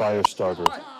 fire starter.